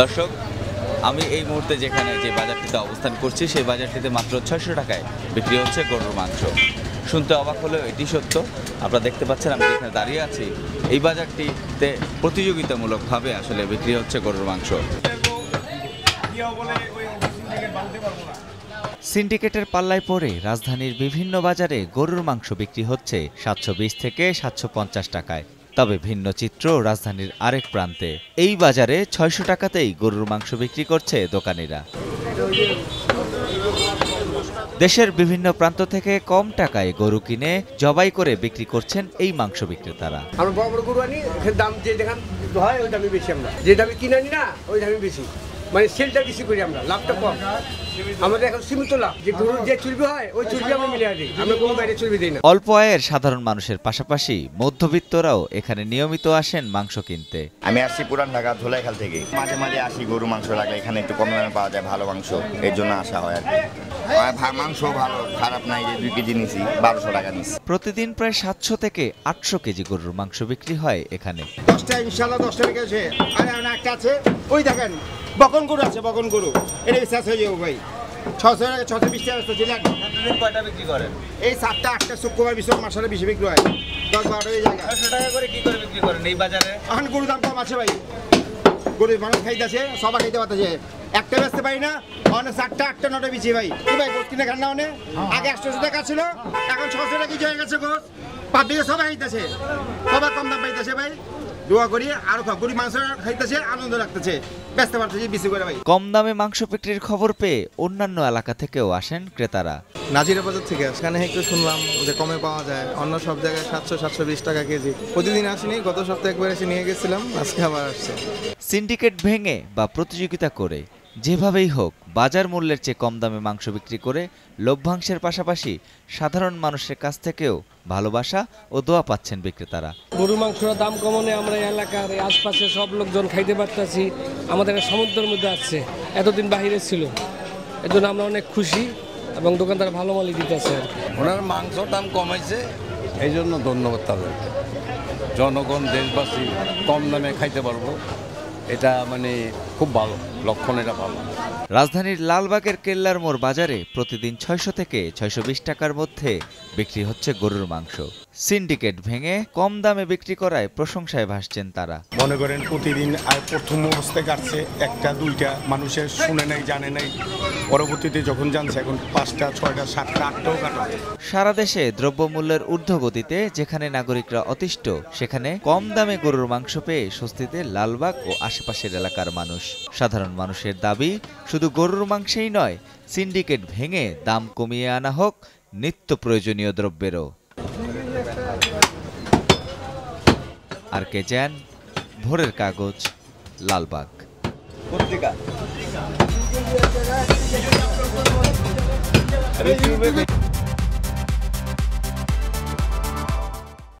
দর্শক, আমি এই মুহূর্তে যেখানে যে বাজারটিতে অবস্থান করছি, সেই বাজারটিতে মাত্র ছয়শো টাকায় বিক্রি হচ্ছে গরুর মাংস। শুনতে অবাক হলেও এটি সত্য। আপনারা দেখতে পাচ্ছেন, আমি যেখানে দাঁড়িয়ে আছি, এই বাজারটিতে প্রতিযোগিতামূলকভাবে আসলে বিক্রি হচ্ছে গরুর মাংস। সিন্ডিকেটের পাল্লায় পড়ে রাজধানীর বিভিন্ন বাজারে গরুর মাংস বিক্রি হচ্ছে সাতশো বিশ থেকে সাতশো পঞ্চাশ টাকায়। তবে ভিন্ন চিত্র রাজধানীর আরেক প্রান্তে। এই বাজারে ছয়শো টাকাতেই গরুর মাংস বিক্রি করছে দোকানিরা। দেশের বিভিন্ন প্রান্ত থেকে কম টাকায় গরু কিনে জবাই করে বিক্রি করছেন এই মাংস বিক্রেতারা। আমরা বড় বড় গরু আনি দাম যে দেখান হয়, ওই দামে বেশি আমরা। যে দামে কিনে আনি না, ওই দামে বেশি। মানে সেলটা বেশি করি আমরা লাভটা কম। আমাদের এখন সীমিত লাভ যে গরুর যে চর্বি হয় ওই চর্বি আমরা মিলে আনি আমরা কোনো বাইরে চর্বি দিই না। অল্প আয়ের সাধারণ মানুষের পাশাপাশি মধ্যবিত্তরাও এখানে নিয়মিত আসেন মাংস কিনতে। আমি আসছি পুরান ঢাকা ধোলাইখাল থেকে। মাঝে মাঝে আসি গরু মাংস লাগলে এখানে একটু কম দামে পাওয়া যায় ভালো মাংস। এর জন্য আসা হয় আর কি। মাংস ভালো খারাপ নাই যে দুই কেজি নিছি বারোশো টাকা নিছি। প্রতিদিন প্রায় সাতশো থেকে আটশো কেজি গরুর মাংস বিক্রি হয় এখানে। দশটা ইনশাল্লাহ দশটা রেখে আছে আর আর একটা আছে। ওই দেখেন বকন গরু আছে বকন গরু। এটা শেষ হয়ে যাব ভাই। ছশো টাকা ছশো বিশ টাকা কয়টা বিক্রি করেন? এই সাতটা আটটা শুক্রবার বিশ মাসালে বেশি বিক্রি হয়। দশ জায়গা ছয়শো টাকা করে কি করে বিক্রি করেন এই বাজারে? এখন গরুর দাম কম আছে ভাই। গরু মানুষ খাইতেছে সবাই খাইতে পারতেছে। একটা বেচতে পারি না অনেক চারটা আটটা নটা বিছি ভাই। কি ভাই গোস কিনে খান না অনেক আগে একশো টাকা ছিল এখন ছশো টাকা কিছু হয়ে গেছে গোস পাবলিকে সবাই খাইতেছে। সবাই কম দাম পাইতেছে ভাই। দোয়া করি আরও খাও গরিব মাংস খাইতেছে আনন্দ লাগতেছে। ব্যস্ত পারতেছে বেশি করে ভাই। কম দামে মাংস বিক্রির খবর পেয়ে অন্যান্য এলাকা থেকেও আসেন ক্রেতারা। নাজিরা বাজার থেকে সেখানে একটু শুনলাম যে কমে পাওয়া যায় অন্য সব জায়গায় সাতশো সাতশো বিশ টাকা কেজি। প্রতিদিন আসিনি গত সপ্তাহে একবার এসে নিয়ে গেছিলাম আজকে আবার আসছে। সিন্ডিকেট ভেঙে বা প্রতিযোগিতা করে যেভাবেই হোক বাজার মূল্যের চেয়ে কম দামে মাংস বিক্রি করে লভ্যাংশের পাশাপাশি সাধারণ মানুষের কাছ থেকেও ভালোবাসা ও দোয়া পাচ্ছেন বিক্রেতারা। গরু মাংসের দাম কমনে আমরা এলাকার আশপাশে সব লোকজন খাইতে পারতেছি আমাদের সমুদ্রের মধ্যে আসছে এতদিন বাহিরে ছিল। এজন্য আমরা অনেক খুশি এবং দোকানদার ভালো মালই দিতেছে ওনার মাংস দাম কমাইছে এই জন্য ধন্যবাদ তাদেরকে। জনগণ দেশবাসী কম দামে খাইতে পারব। এটা মানে খুব ভালো, লক্ষণ এটা ভালো। রাজধানীর লালবাগের কেল্লার মোড় বাজারে প্রতিদিন ছয়শো থেকে ছয়শো বিশ টাকার মধ্যে বিক্রি হচ্ছে গরুর মাংস। সিন্ডিকেট ভেঙে কম দামে বিক্রি করায় প্রশংসায় ভাসছেন তারা। মনে করেন প্রতিদিন প্রথম অবস্থায় কাটছে একটা দুইটা মানুষের শুনে নাই জানে নাই পরবর্তীতে যখন জানছে এখন পাঁচটা ছয়টা সাতটা আটটাও কাটা সারা দেশে দ্রব্যমূল্যের ঊর্ধ্বগতিতে যেখানে নাগরিকরা অতিষ্ঠ সেখানে কম দামে গরুর মাংস পেয়ে স্বস্তিতে লালবাগ ও আশেপাশের এলাকার মানুষ। সাধারণ মানুষের দাবি শুধু গরুর মাংসেই নয় সিন্ডিকেট ভেঙে দাম কমিয়ে আনা হোক নিত্য প্রয়োজনীয় দ্রব্যেরও। আর কে জ্যান ভোরের কাগজ লালবাগ। পত্রিকা।